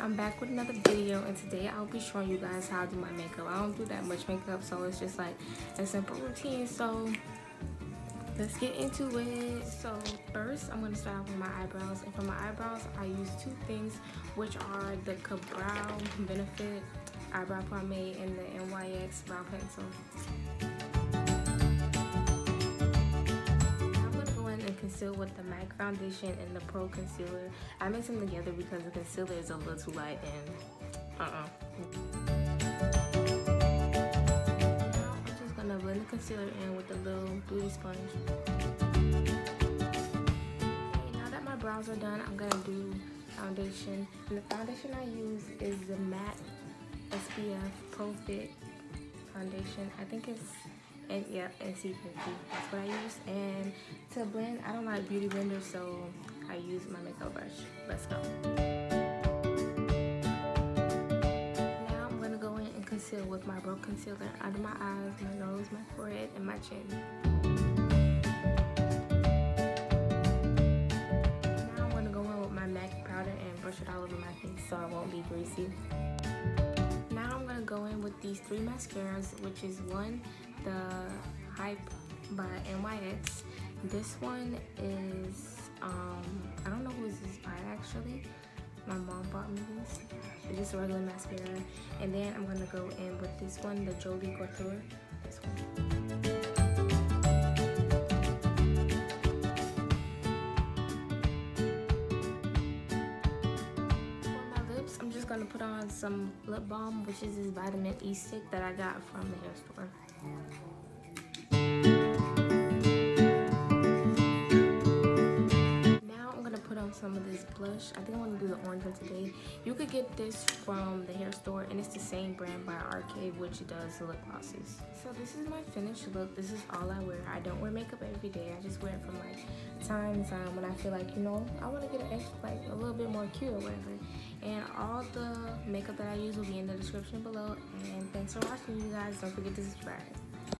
I'm back with another video and today I'll be showing you guys how I do my makeup. I don't do that much makeup so it's just like a simple routine so let's get into it. So first I'm going to start off with my eyebrows and for my eyebrows I use two things which are the Ka-Brow Benefit Eyebrow Pomade and the NYX Brow Pencil. Conceal with the MAC foundation and the Pro Concealer. I mix them together because the concealer is a little too light and uh-uh. Now I'm just gonna blend the concealer in with a little beauty sponge. Okay, now that my brows are done, I'm gonna do foundation. And the foundation I use is the MAC SPF Pro Fit foundation. I think it's and yeah, NC50. That's what I use. And to blend, I don't like beauty blender, so I use my makeup brush. Let's go. Now I'm gonna go in and conceal with my Pro concealer under my eyes, my nose, my forehead, and my chin. Now I'm gonna go in with my MAC powder and brush it all over my face so I won't be greasy with these three mascaras, which is one, the Hype by NYX. This one is, um, I don't know who this is by actually. My mom bought me this. It's just a regular mascara. And then I'm gonna go in with this one, the Jolie Couture. This one. Gonna put on some lip balm, which is this vitamin E stick that I got from the hair store. This blush. I think I want to do the orange one today. You could get this from the hair store, and it's the same brand by RK, which does lip glosses. So this is my finished look. This is all I wear. I don't wear makeup every day. I just wear it from like time to time when I feel like, you know, I want to get an extra, like a little bit more cute or whatever and all the makeup that I use will be in the description below and thanks for watching you guys don't forget to subscribe